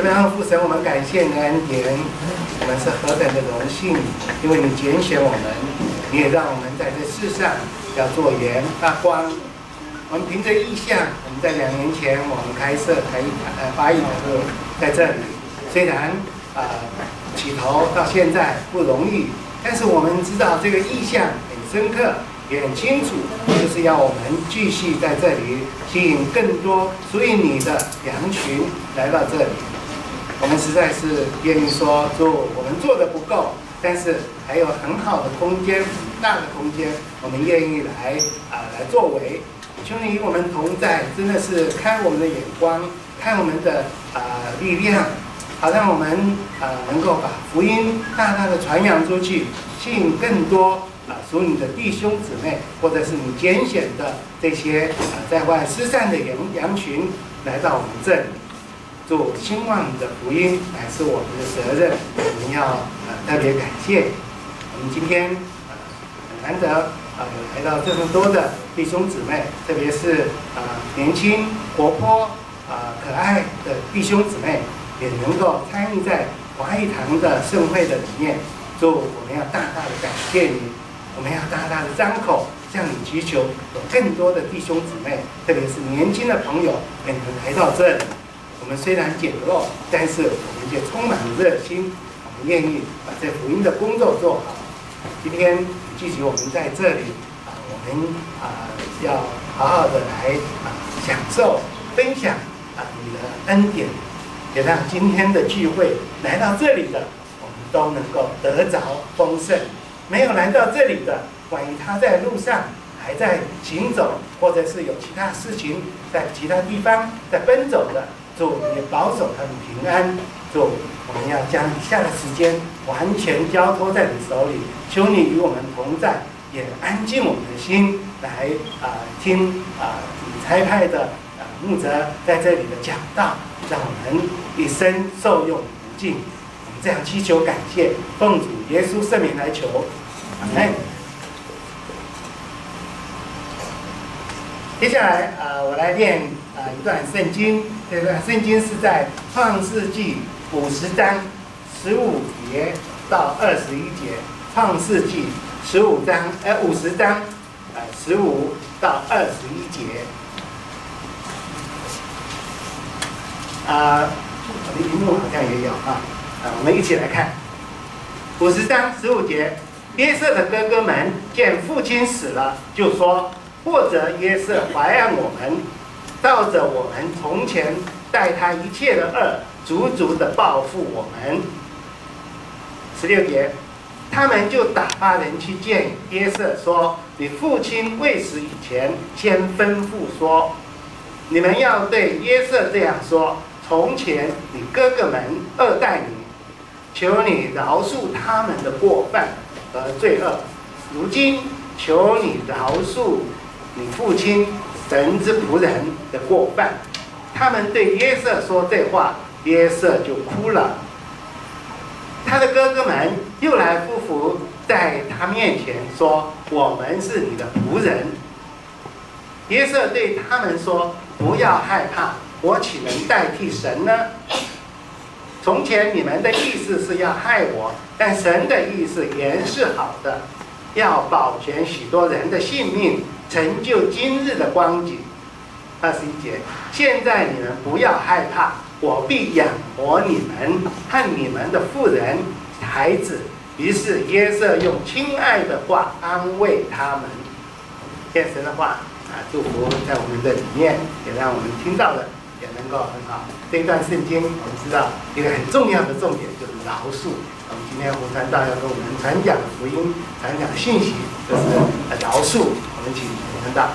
这边父神，我们感谢你的恩典，我们是何等的荣幸，因为你拣选我们，你也让我们在这世上要做盐发光。我们凭着意向，我们在两年前我们开设台呃发艺的时候在这里，虽然啊起头到现在不容易，但是我们知道这个意向很深刻。也很清楚，就是要我们继续在这里吸引更多属于你的羊群来到这里。我们实在是愿意说，做我们做的不够，但是还有很好的空间，大的空间，我们愿意来啊来作为。求你与我们同在，真的是开我们的眼光，开我们的啊力量，好让我们啊能够把福音大大的传扬出去，吸引更多。啊，属你的弟兄姊妹，或者是你拣选的这些啊，在外失散的羊羊群，来到我们这里，做兴旺的福音，乃是我们的责任。我们要呃特别感谢我们今天呃很难得啊有来到这么多的弟兄姊妹，特别是啊年轻活泼啊可爱的弟兄姊妹，也能够参与在华义堂的盛会的里面。祝我们要大大的感谢你。我们要大大的张口向你祈求，有更多的弟兄姊妹，特别是年轻的朋友，能来到这里。我们虽然简陋，但是我们就充满了热心，我们愿意把这福音的工作做好。今天继续我们在这里啊，我们啊要好好的来啊享受分享啊你的恩典，也让今天的聚会来到这里的，我们都能够得着丰盛。没有来到这里的，万一他在路上还在行走，或者是有其他事情在其他地方在奔走的，祝你保守他们平安。祝我们要将以下的时间完全交托在你手里，求你与我们同在，也安静我们的心来啊听啊你差派的啊牧者在这里的讲道，让我们一生受用无尽。我们这样祈求感谢，奉主。耶稣圣名来求。哎，接下来啊，我来念啊一段圣经。这段圣经是在创世纪五十章十五节到二十一节。创世纪十五章，呃，五十章，呃，十五到二十一节。啊，我的荧幕好像也有啊，啊，我们一起来看五十章十五节。约瑟的哥哥们见父亲死了，就说：“或者约瑟怀爱我们，照着我们从前待他一切的恶，足足的报复我们。”十六节，他们就打发人去见约瑟，说：“你父亲未死以前，先吩咐说，你们要对约瑟这样说：从前你哥哥们恶待你，求你饶恕他们的过犯。”和罪恶，如今求你饶恕你父亲神之仆人的过犯。他们对约瑟说这话，约瑟就哭了。他的哥哥们又来夫妇在他面前说：“我们是你的仆人。”约瑟对他们说：“不要害怕，我岂能代替神呢？”从前你们的意思是要害我，但神的意思原是好的，要保全许多人的性命，成就今日的光景。二十一节，现在你们不要害怕，我必养活你们和你们的妇人、孩子。于是约瑟用亲爱的话安慰他们，天神的话啊，祝福在我们的里面，也让我们听到了。也能够很好。这一段圣经，我们知道一个很重要的重点就是饶恕。我们今天胡传道要跟我们传讲福音、传讲信息，就是饶恕。我们请胡传道。